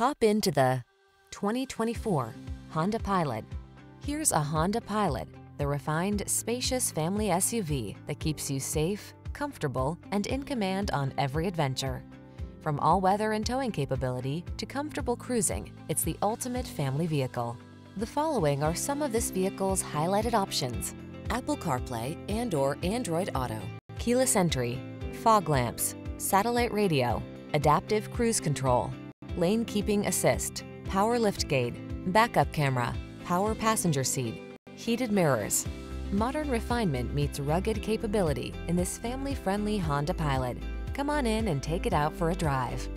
Hop into the 2024 Honda Pilot. Here's a Honda Pilot, the refined, spacious family SUV that keeps you safe, comfortable, and in command on every adventure. From all-weather and towing capability to comfortable cruising, it's the ultimate family vehicle. The following are some of this vehicle's highlighted options. Apple CarPlay and or Android Auto, keyless entry, fog lamps, satellite radio, adaptive cruise control, lane keeping assist, power liftgate, backup camera, power passenger seat, heated mirrors. Modern refinement meets rugged capability in this family-friendly Honda Pilot. Come on in and take it out for a drive.